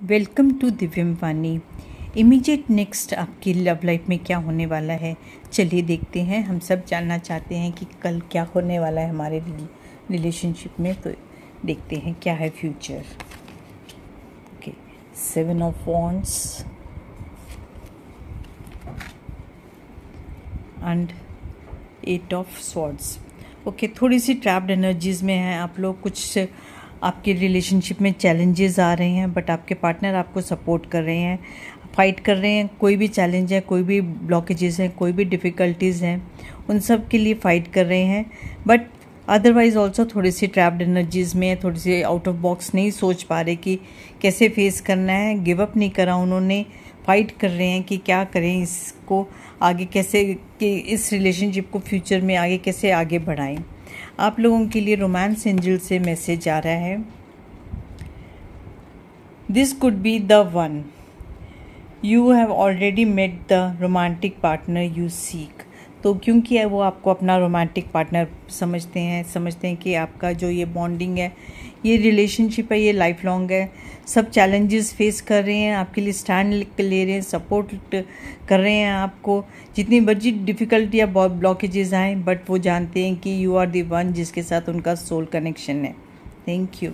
Welcome to Divyam Vani immediate next आपकी love life में क्या होने वाला है, चलिए देखते हैं। हम सब जानना चाहते हैं कि कल क्या होने वाला है हमारे रिलेशनशिप में तो देखते हैं क्या है future okay seven of wands and eight of swords okay थोड़ी सी ट्रैप्ड एनर्जीज में हैं। आप लोग कुछ आपके रिलेशनशिप में चैलेंजेस आ रहे हैं बट आपके पार्टनर आपको सपोर्ट कर रहे हैं फाइट कर रहे हैं, कोई भी चैलेंज है, कोई भी ब्लॉकेजेस हैं, कोई भी डिफ़िकल्टीज़ हैं, उन सब के लिए फ़ाइट कर रहे हैं बट अदरवाइज़ ऑल्सो थोड़ी सी ट्रैप्ड एनर्जीज़ में, थोड़ी सी आउट ऑफ़ बॉक्स नहीं सोच पा रहे कि कैसे फेस करना है गिव अप नहीं करा उन्होंने फाइट कर रहे हैं कि क्या करें इसको आगे कैसे, कि इस रिलेशनशिप को फ्यूचर में आगे कैसे आगे बढ़ाएँ। आप लोगों के लिए रोमांस एंजल से मैसेज आ रहा है। This could be the one you have already met the romantic partner you seek तो क्योंकि वो आपको अपना रोमांटिक पार्टनर समझते हैं समझते हैं कि आपका जो ये बॉन्डिंग है, ये रिलेशनशिप है, ये लाइफ लॉन्ग है, सब चैलेंजेस फेस कर रहे हैं, आपके लिए स्टैंड ले रहे हैं सपोर्ट कर रहे हैं आपको। जितनी मर्ज़ी डिफ़िकल्टी या ब्लॉकेजेस आए बट वो जानते हैं कि यू आर दी वन जिसके साथ उनका सोल कनेक्शन है। Thank you